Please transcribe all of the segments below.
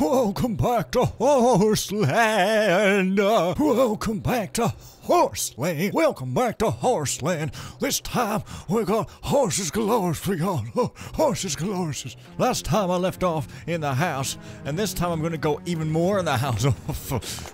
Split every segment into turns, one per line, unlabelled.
Welcome back to Horseland. Welcome back to Horseland. Welcome back to Horseland. This time we got horses galore for y'all. Oh, horses galore. Last time I left off in the house, and this time I'm going to go even more in the house.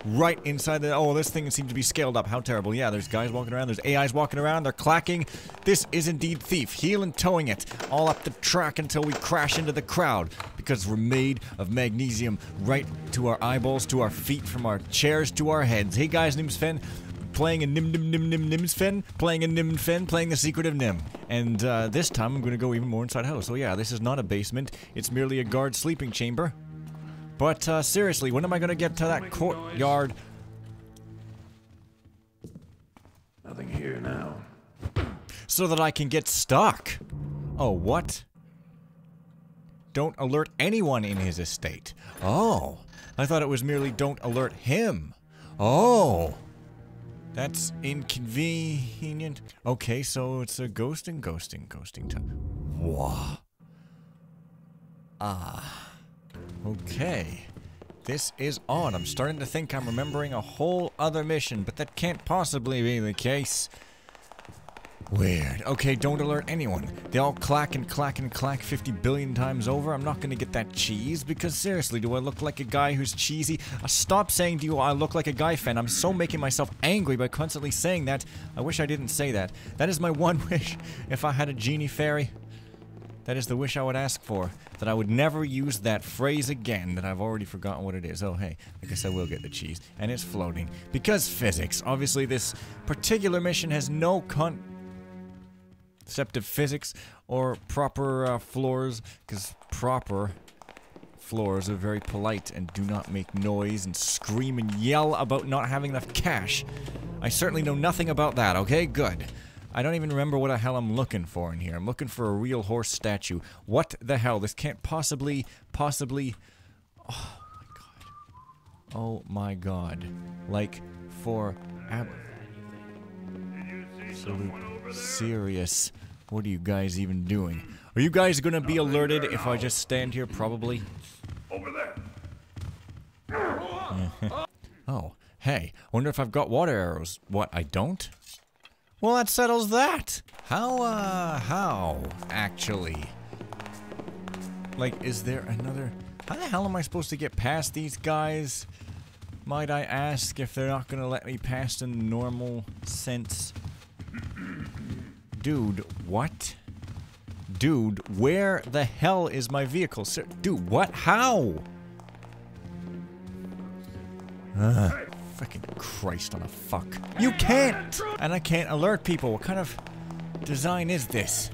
right inside the. Oh, this thing seems to be scaled up. How terrible. Yeah, there's guys walking around. There's AIs walking around. They're clacking. This is indeed Thief. Heel and towing it all up the track until we crash into the crowd because we're made of magnesium right to our eyeballs, to our feet, from our chairs to our heads. Hey guys, name's Fen playing a Nim Nim Nim Nim Nim's Fen, playing a Nim Fen, playing the Secret of Nim. And uh, this time I'm going to go even more inside house. So yeah, this is not a basement, it's merely a guard sleeping chamber. But uh, seriously, when am I going to get to that courtyard?
Nothing here now.
So that I can get stuck. Oh, what? Don't alert anyone in his estate. Oh, I thought it was merely don't alert him. Oh. That's inconvenient. Okay, so it's a ghosting, ghosting, ghosting time. Whoa. Ah. Okay. This is odd. I'm starting to think I'm remembering a whole other mission, but that can't possibly be the case. Weird. Okay, don't alert anyone. They all clack and clack and clack 50 billion times over. I'm not gonna get that cheese because seriously, do I look like a guy who's cheesy? Uh, stop saying to you I look like a guy fan. I'm so making myself angry by constantly saying that. I wish I didn't say that. That is my one wish if I had a genie fairy. That is the wish I would ask for. That I would never use that phrase again, that I've already forgotten what it is. Oh, hey, I guess I will get the cheese. And it's floating. Because physics. Obviously, this particular mission has no con of physics or proper uh, floors, because proper floors are very polite and do not make noise and scream and yell about not having enough cash. I certainly know nothing about that, okay? Good. I don't even remember what the hell I'm looking for in here. I'm looking for a real horse statue. What the hell? This can't possibly, possibly... Oh my god. Oh my god. Like, for ab absolute serious. What are you guys even doing? Are you guys gonna be alerted if I just stand here? Probably.
Over there.
oh, hey, wonder if I've got water arrows. What, I don't? Well, that settles that. How, uh, how, actually? Like, is there another... How the hell am I supposed to get past these guys? Might I ask if they're not gonna let me past in normal sense? Dude, what? Dude, where the hell is my vehicle? Sir, dude, what? How? Ugh. Fucking Christ on a fuck. You can't! And I can't alert people. What kind of design is this?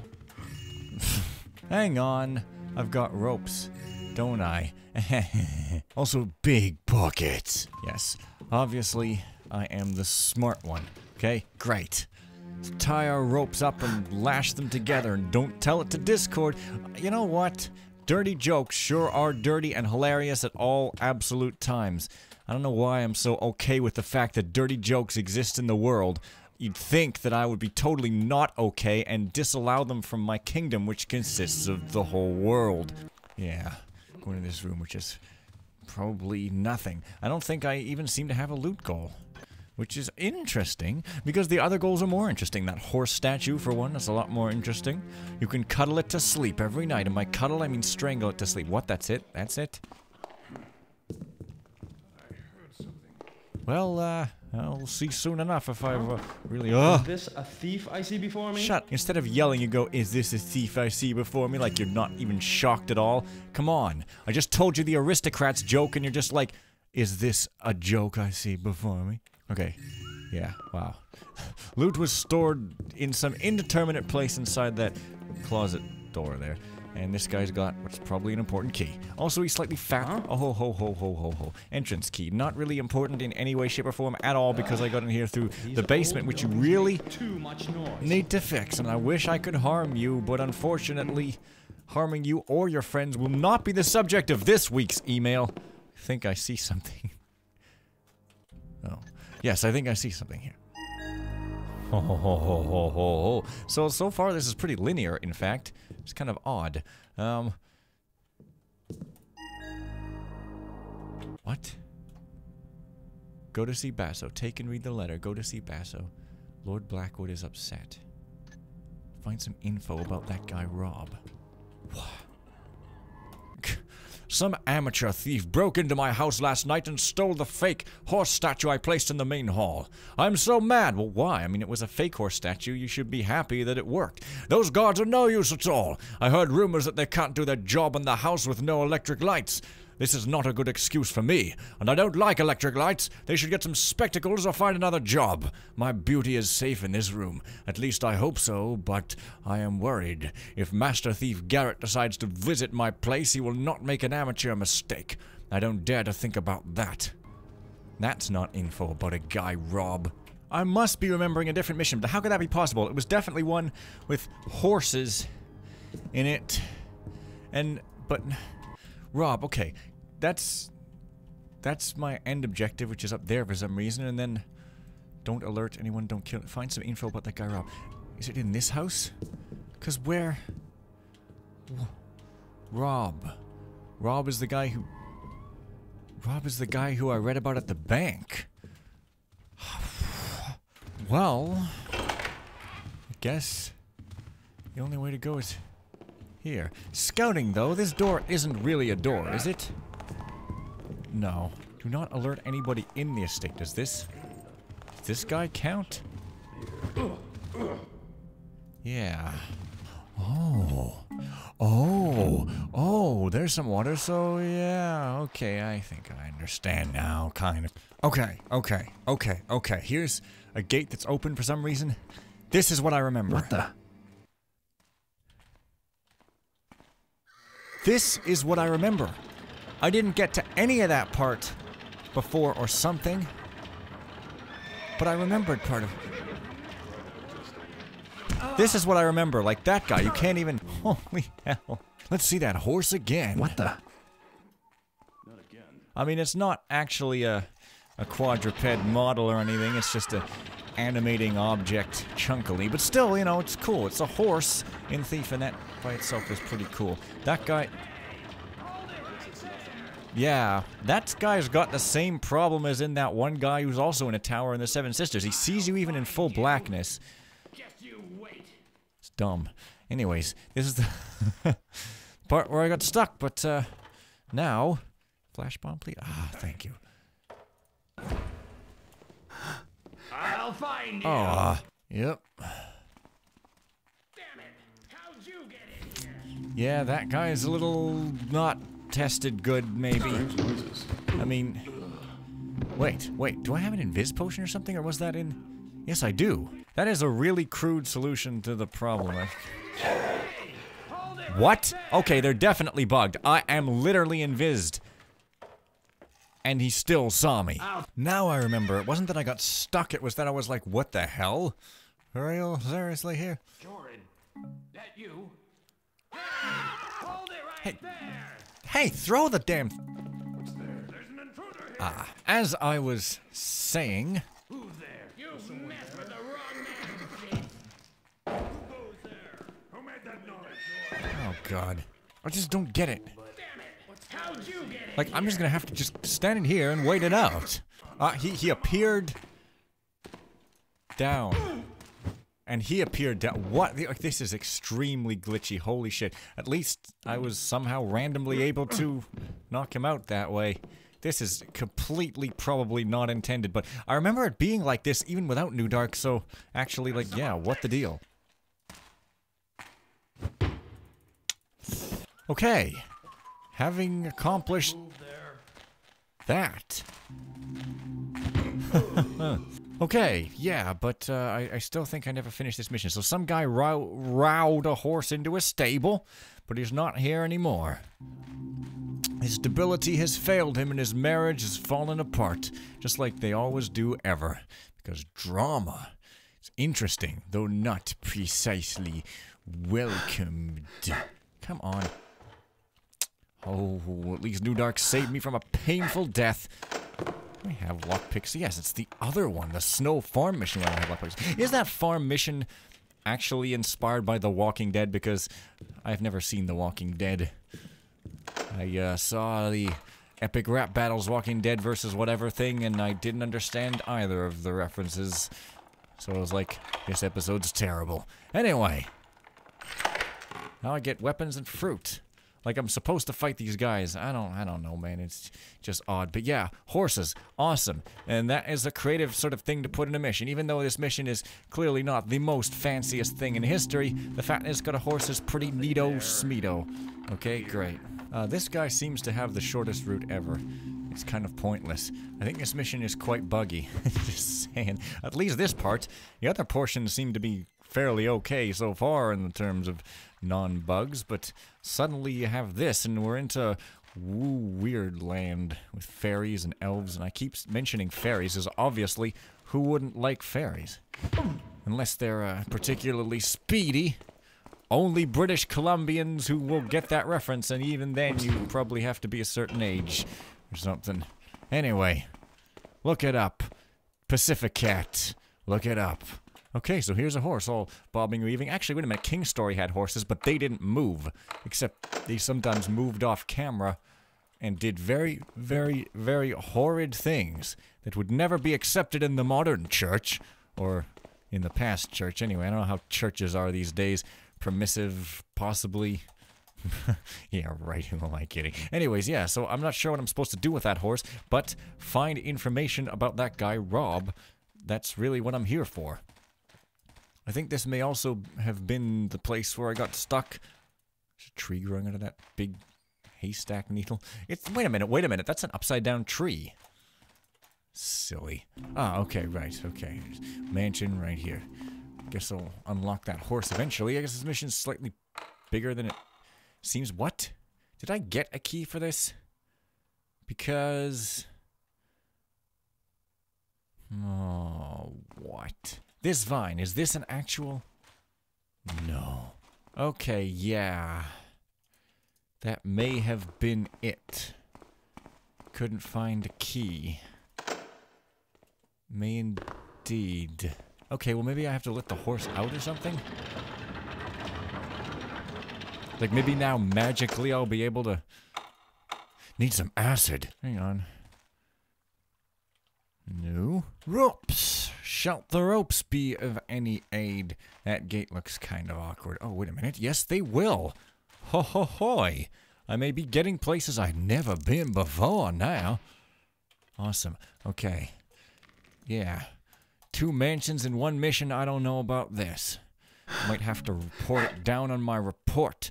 Hang on. I've got ropes, don't I? also, big pockets. Yes, obviously, I am the smart one. Okay, great tie our ropes up and lash them together and don't tell it to Discord. You know what? Dirty jokes sure are dirty and hilarious at all absolute times. I don't know why I'm so okay with the fact that dirty jokes exist in the world. You'd think that I would be totally not okay and disallow them from my kingdom, which consists of the whole world. Yeah, going to this room, which is probably nothing. I don't think I even seem to have a loot goal which is interesting because the other goals are more interesting. That horse statue, for one, is a lot more interesting. You can cuddle it to sleep every night, and by cuddle I mean strangle it to sleep. What? That's it? That's it? Well, uh, I'll see soon enough if I've uh, really. Uh,
Is this a thief I see before me?
Shut. Instead of yelling, you go, Is this a thief I see before me? Like you're not even shocked at all. Come on. I just told you the aristocrats joke, and you're just like, Is this a joke I see before me? Okay. Yeah, wow. Loot was stored in some indeterminate place inside that closet door there. And this guy's got what's probably an important key. Also, he's slightly fat.
Huh?
Oh, ho, ho, ho, ho, ho, ho. Entrance key. Not really important in any way, shape, or form at all because I got in here through the basement, which you really
too much noise.
need to fix. And I wish I could harm you, but unfortunately, harming you or your friends will not be the subject of this week's email. I think I see something. Yes, I think I see something here. Ho, ho, ho, ho, ho, ho. So, so far this is pretty linear, in fact. It's kind of odd. Um... What? Go to see Basso. Take and read the letter. Go to see Basso. Lord Blackwood is upset. Find some info about that guy Rob. What? Some amateur thief broke into my house last night and stole the fake horse statue I placed in the main hall. I'm so mad. Well, why? I mean, it was a fake horse statue. You should be happy that it worked. Those guards are no use at all. I heard rumors that they can't do their job in the house with no electric lights. This is not a good excuse for me, and I don't like electric lights. They should get some spectacles or find another job. My beauty is safe in this room. At least I hope so, but I am worried. If Master Thief Garrett decides to visit my place, he will not make an amateur mistake. I don't dare to think about that. That's not info about a guy, Rob. I must be remembering a different mission, but how could that be possible? It was definitely one with horses in it. And, but, Rob, okay, that's, that's my end objective, which is up there for some reason, and then don't alert anyone, don't kill, find some info about that guy, Rob. Is it in this house? Because where? Rob. Rob is the guy who... Rob is the guy who I read about at the bank. Well, I guess the only way to go is here. Scouting, though, this door isn't really a door, is it? No. Do not alert anybody in the estate. Does this... Does this guy count? Yeah. Oh. Oh. Oh, there's some water, so yeah. Okay, I think I understand now, kind of. Okay, okay, okay, okay. Here's a gate that's open for some reason. This is what I remember.
What the?
This is what I remember. I didn't get to any of that part before or something. But I remembered part of This is what I remember. Like that guy. You can't even. Holy hell. Let's see that horse again.
What the? Not again.
I mean, it's not actually a, a quadruped model or anything. It's just a animating object chunkily. But still, you know, it's cool. It's a horse in Thief, and that by itself is pretty cool. That guy... Yeah, that guy's got the same problem as in that one guy who's also in a tower in the Seven Sisters. He sees you even in full blackness. It's dumb. Anyways, this is the part where I got stuck, but uh, now... Flash bomb, please? Ah, thank you.
I'll find you.
Oh, uh, yep.
Damn it! How'd you get in here?
Yeah, that guy is a little not tested good, maybe.
Strange noises.
I mean, wait, wait, do I have an invis potion or something, or was that in? Yes, I do. That is a really crude solution to the problem. I- What? Okay, they're definitely bugged. I am literally invised. And he still saw me. Now I remember. It wasn't that I got stuck, it was that I was like, what the hell? For real? Seriously here?
Jordan, that you? Hold it right there.
Hey, throw the damn.
What's there?
There's an intruder here.
Ah, as I was saying.
Who's there? You messed with the wrong man, Who goes there?
Who made that noise?
Oh, God. I just don't get it. Like, I'm just gonna have to just stand in here and wait it out. Uh, he, he appeared down. And he appeared down. What? Like, this is extremely glitchy. Holy shit. At least I was somehow randomly able to knock him out that way. This is completely probably not intended, but I remember it being like this even without New Dark, so actually, like, yeah, what the deal? Okay. Having accomplished that. okay, yeah, but uh, I, I still think I never finished this mission. So some guy row- rowed a horse into a stable, but he's not here anymore. His stability has failed him and his marriage has fallen apart, just like they always do ever. Because drama is interesting, though not precisely welcomed. Come on. Oh, at least New Dark saved me from a painful death. I have lockpicks. Yes, it's the other one, the Snow Farm mission where I have lockpicks. Is that farm mission actually inspired by The Walking Dead? Because I've never seen The Walking Dead. I uh, saw the epic rap battles, Walking Dead versus whatever thing, and I didn't understand either of the references. So I was like, this episode's terrible. Anyway, now I get weapons and fruit. Like I'm supposed to fight these guys. I don't I don't know, man. It's just odd. But yeah, horses, awesome. And that is a creative sort of thing to put in a mission. Even though this mission is clearly not the most fanciest thing in history, the fact that it's got a horse is pretty neato smeeto. Okay, great. Uh, this guy seems to have the shortest route ever. It's kind of pointless. I think this mission is quite buggy. Just saying. At least this part. The other portions seem to be fairly okay so far in the terms of non-bugs, but suddenly you have this and we're into woo weird land with fairies and elves, and I keep mentioning fairies as obviously who wouldn't like fairies? Unless they're uh, particularly speedy. Only British Columbians who will get that reference, and even then you probably have to be a certain age or something. Anyway, look it up. PacifiCat. Look it up. Okay, so here's a horse all bobbing and weaving. Actually, wait a minute. King Story had horses, but they didn't move. Except they sometimes moved off camera and did very, very, very horrid things that would never be accepted in the modern church. Or in the past church, anyway. I don't know how churches are these days. Permissive, possibly. yeah, right. Who am I kidding? Anyways, yeah, so I'm not sure what I'm supposed to do with that horse, but find information about that guy, Rob. That's really what I'm here for. I think this may also have been the place where I got stuck. There's a tree growing out of that big haystack needle. It's wait a minute, wait a minute. That's an upside down tree. Silly. Ah, okay, right, okay. Mansion right here. Guess I'll unlock that horse eventually. I guess this mission's slightly bigger than it seems. What? Did I get a key for this? Because. Oh, what? This vine, is this an actual? No. Okay, yeah. That may have been it. Couldn't find a key. May indeed. Okay, well maybe I have to let the horse out or something? Like maybe now magically I'll be able to... Need some acid. Hang on. No. Ropes. Shall the ropes be of any aid? That gate looks kind of awkward. Oh, wait a minute. Yes, they will. Ho ho hoy. I may be getting places I've never been before now. Awesome. Okay. Yeah. Two mansions in one mission. I don't know about this. Might have to report it down on my report.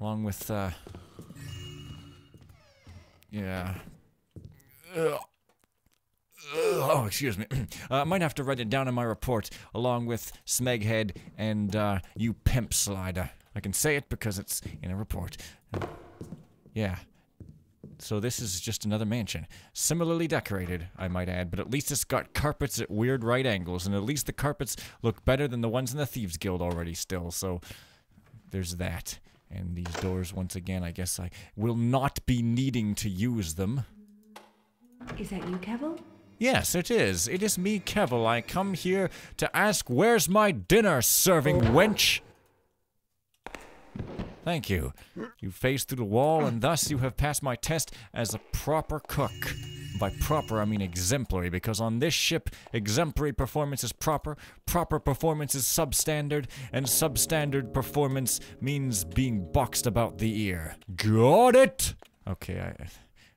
Along with, uh. Yeah. Ugh. Excuse me. uh, I might have to write it down in my report, along with Smeghead and uh, you pimp slider. I can say it because it's in a report. Yeah. So this is just another mansion. Similarly decorated, I might add, but at least it's got carpets at weird right angles, and at least the carpets look better than the ones in the Thieves Guild already still, so there's that. And these doors, once again, I guess I will not be needing to use them.
Is that you, Kevel?
Yes, it is. It is me, Kevel. I come here to ask where's my dinner, serving wench? Thank you. You phased through the wall, and thus you have passed my test as a proper cook. By proper, I mean exemplary, because on this ship, exemplary performance is proper, proper performance is substandard, and substandard performance means being boxed about the ear. Got it? Okay, I, I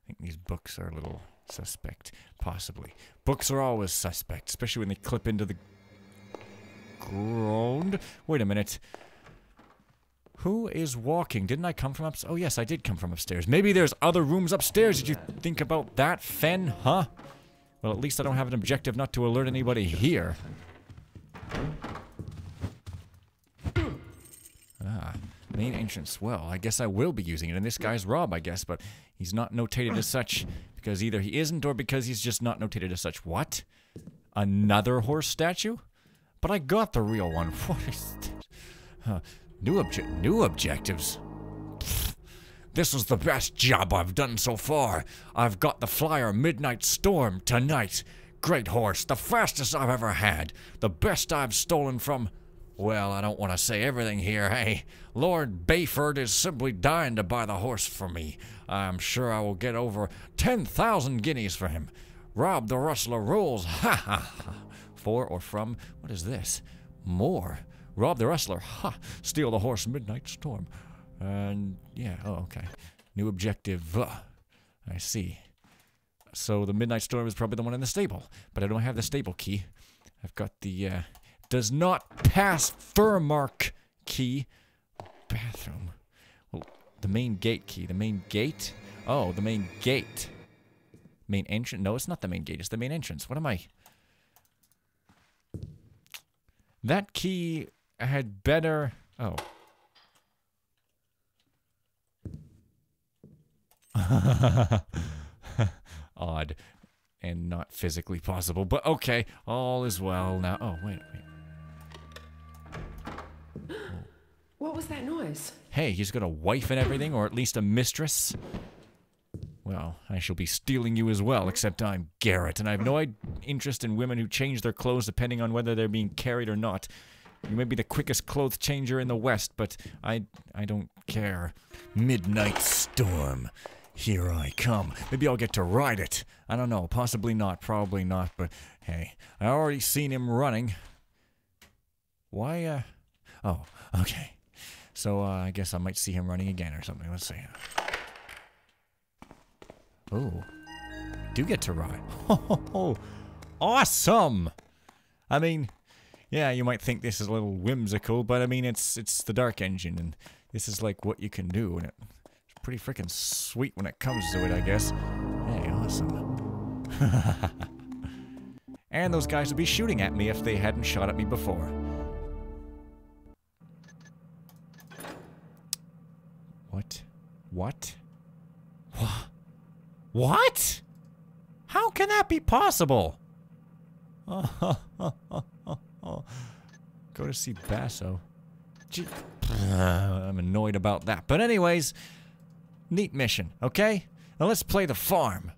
think these books are a little suspect. Possibly. Books are always suspect, especially when they clip into the ground. Wait a minute. Who is walking? Didn't I come from upstairs? Oh, yes, I did come from upstairs. Maybe there's other rooms upstairs. Did you think about that, Fen? Huh? Well, at least I don't have an objective not to alert anybody here. Ah, main entrance. Well, I guess I will be using it. And this guy's Rob, I guess, but he's not notated as such because either he isn't or because he's just not notated as such. What? Another horse statue? But I got the real one. What is this? Huh. New obje- new objectives. This is the best job I've done so far. I've got the flyer Midnight Storm tonight. Great horse, the fastest I've ever had. The best I've stolen from Well, I don't want to say everything here, hey. Lord Bayford is simply dying to buy the horse for me. I'm sure I will get over 10,000 guineas for him. Rob the Rustler rules, ha ha. For or from, what is this? More. Rob the Rustler, ha. Steal the horse, Midnight Storm. And, yeah, oh, okay. New objective, uh, I see. So the Midnight Storm is probably the one in the stable, but I don't have the stable key. I've got the uh, does not pass fur mark key. Bathroom. Well, the main gate key. The main gate. Oh, the main gate. Main entrance. No, it's not the main gate. It's the main entrance. What am I? That key had better. Oh. Odd and not physically possible, but okay, all is well now. Oh, wait, wait.
What was that noise?
Hey, he's got a wife and everything, or at least a mistress. Well, I shall be stealing you as well, except I'm Garrett, and I have no interest in women who change their clothes depending on whether they're being carried or not. You may be the quickest clothes changer in the West, but I I don't care. Midnight Storm. Here I come. Maybe I'll get to ride it. I don't know. Possibly not. Probably not. But hey, I already seen him running. Why, uh. Oh, okay. So, uh, I guess I might see him running again or something. Let's see. Oh. Do get to ride. Awesome! I mean, yeah, you might think this is a little whimsical, but I mean, it's it's the Dark Engine, and this is like what you can do, and it's pretty freaking sweet when it comes to it, I guess. Hey, awesome. and those guys would be shooting at me if they hadn't shot at me before. What? What? Wha- What? How can that be possible? Go to see Basso. Gee, I'm annoyed about that. But anyways, neat mission, okay? Now let's play the farm.